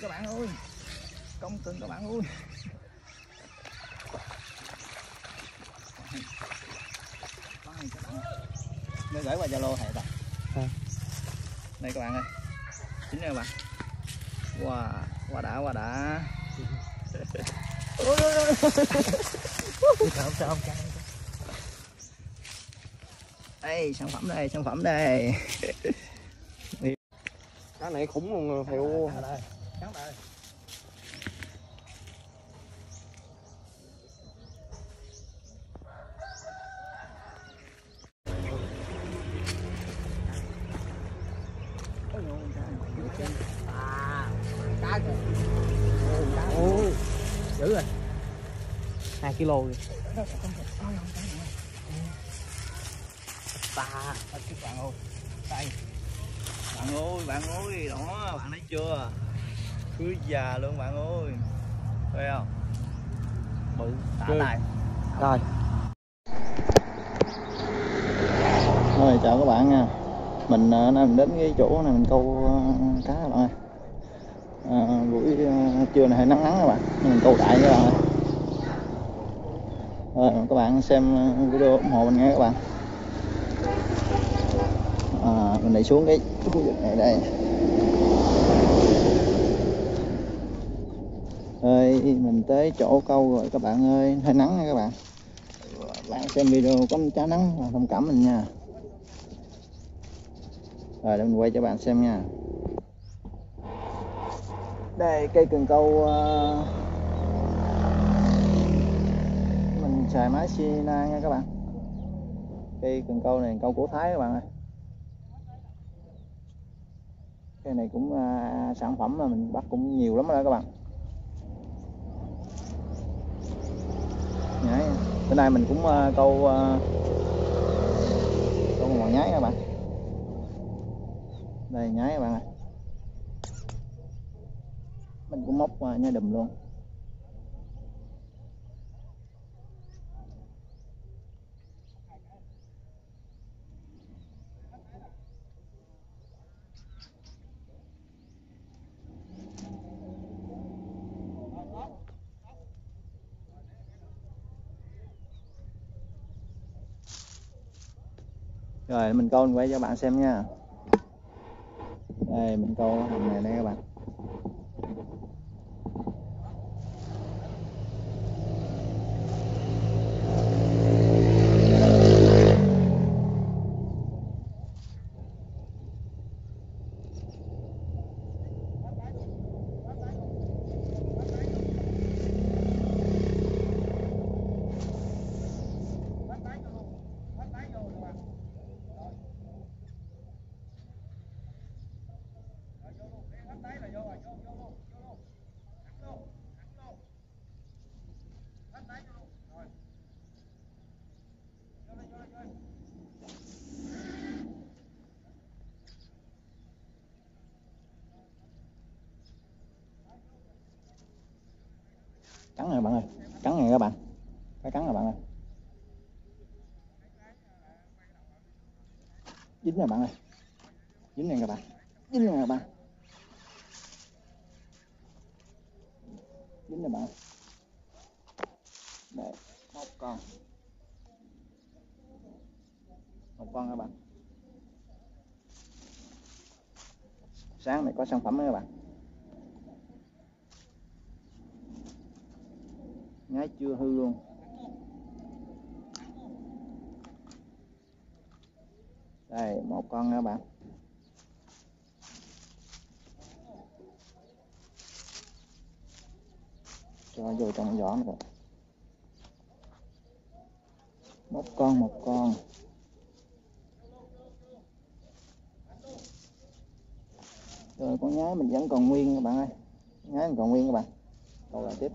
rồi các bạn ơi công cưng các bạn ơi Nó gửi qua Zalo hệ ta. À. Đây các bạn ơi. Chính rồi các bạn. Wow, quá đã quá đã. Ôi, ôi, ôi. Không sao không sao. Đây, sản phẩm đây, sản phẩm đây. Cái này khủng luôn theo đây. Cắn đây. Dữ rồi. 2 kg rồi. ba bạn ơi bạn ơi bạn ơi đó bạn thấy chưa cưới già luôn bạn ơi. Thấy không? Bự tả Ừ. lại. Rồi. rồi chào các bạn nha. Mình ờ, nay mình đến cái chỗ này mình câu ờ, cá các bạn ơi. À, buổi trưa này hơi nắng nắng các bạn nên mình câu đại các bạn ơi. Rồi các bạn xem video ủng hộ mình nghe các bạn. À, mình đẩy xuống cái khu vực này đây Thôi mình tới chỗ câu rồi các bạn ơi. Hơi nắng nha các bạn. Bạn xem video có trái nắng là thông cảm mình nha. Rồi để mình quay cho bạn xem nha. Đây cây cần câu uh, mình xài máy Sina nha các bạn. Cây cần câu này câu của Thái các bạn ơi. Cây này cũng uh, sản phẩm mà mình bắt cũng nhiều lắm rồi đó các bạn. Nhái bữa nay mình cũng ờ, câu ờ, câu ngồi nhái các bạn. Đây nhái các bạn ơi mình cũng móc uh, nhái đùm luôn. Rồi, mình câu mình quay cho bạn xem nha. Đây, mình câu hàng này đây các bạn. Cắn này bạn ơi cắn này các bạn. Phải cắn này bạn ơi. Dính này bạn ơi. Dính này các bạn. Dính này các bạn. Dính này bạn. Đây một con. Một con các bạn? Sáng này có sản phẩm các bạn? Ngái chưa hư luôn. Đây một con nữa bạn? Cho vô trong giỏ nữa. Một con một con. Rồi con nhái mình vẫn còn nguyên các bạn ơi. Nhái còn nguyên các bạn. Câu lại tiếp.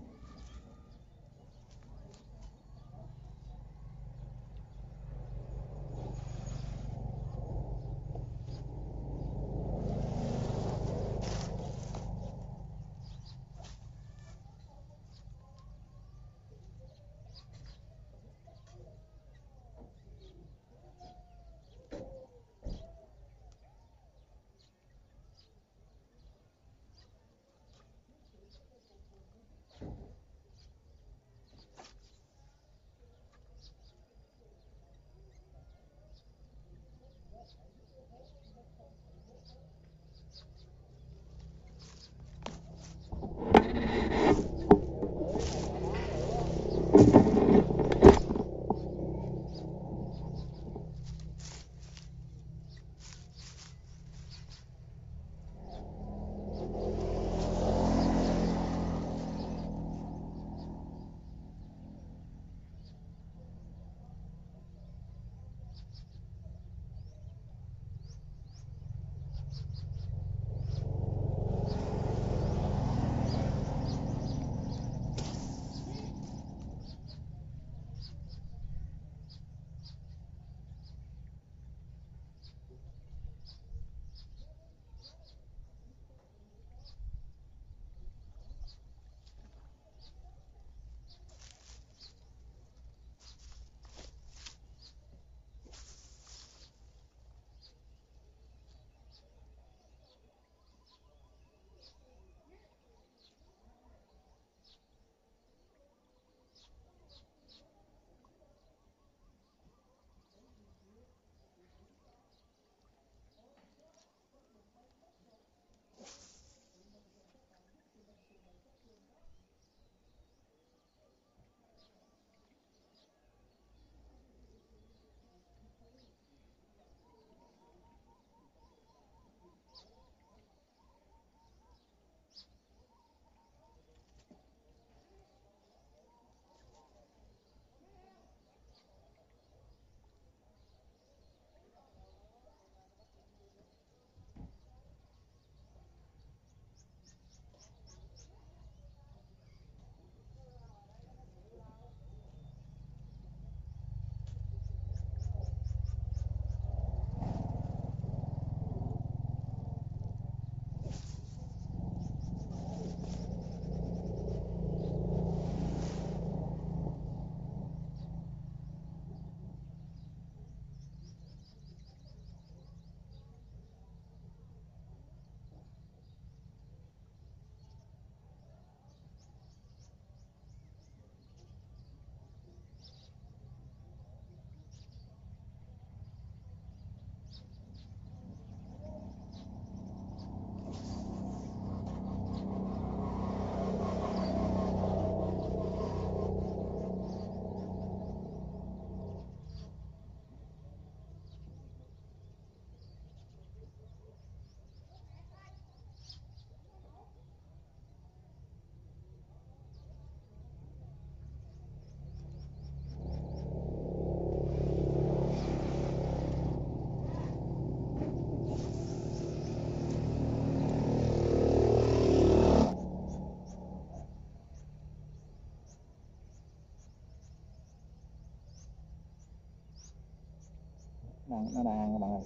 Nó đang các bạn ơi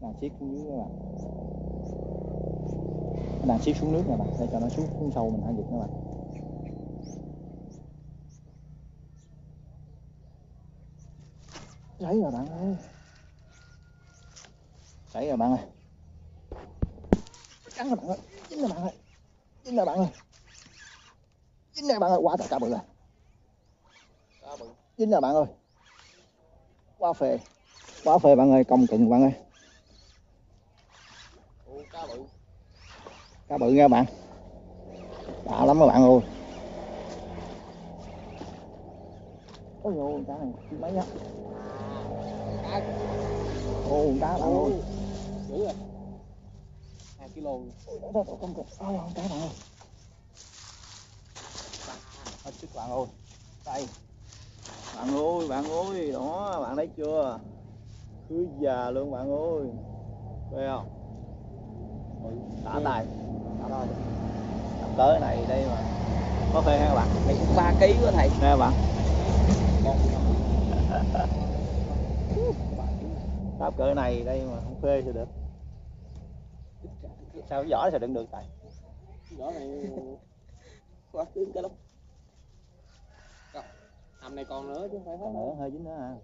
đang siết xuống dưới các bạn. Nó đang siết xuống nước nè bạn để cho nó xuống, xuống sâu mình hả giật các bạn. Đấy rồi bạn ơi. Đấy rồi bạn ơi. Cắn rồi bạn ơi. Dính rồi bạn ơi. Dính rồi bạn ơi. Dính rồi bạn ơi. Quá trời cá bự rồi. Dính rồi bạn ơi. Quá phê Quá phê bạn ơi Công cừng bạn ơi. Ồ, cá bự Cá bự nha bạn. Đã lắm các bạn ơi. Có dồi cá này mấy nhá. Cá Ô cá bạn ơi. Dữ rồi hai kg Ôi, đó, đó, con kìa. Ôi, con cá bạn ơi. Hết sức bạn ơi. Đây. Bạn ơi bạn ơi đó bạn thấy chưa? Cứ già luôn bạn ơi. Thấy không? Đã tài. Đã rồi tầm cỡ này đây mà. Có phê ha các bạn? Này cũng ba kg quá thầy. Nè các bạn. Đáp cỡ này đây mà không phê thì được. Sao cái vỏ sao đựng được tại nhỏ này quá cứng cái lắm. Hầm này còn nữa chứ không phải hết. Còn nữa hơi dính nữa à.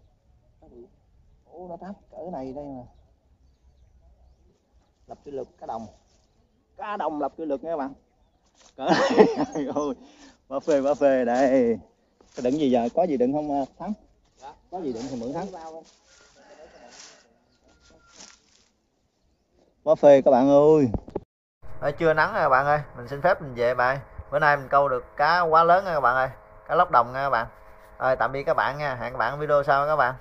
Ủa nó táp cỡ này đây mà. Lập kỷ lục cá đồng. Cá đồng lập kỷ lục nha các bạn. Cỡ này. Ôi bả phê bả phê đây. Cái đựng gì giờ? Có gì đựng không à, thắng? Dạ. có gì đựng thì mượn thắng. Bả phê các bạn ơi. Ê, chưa nắng nha các bạn ơi. Mình xin phép mình về bạn. Bữa nay mình câu được cá quá lớn nha các bạn ơi. Cá lóc đồng nha các bạn. Rồi tạm biệt các bạn nha. Hẹn các bạn video sau các bạn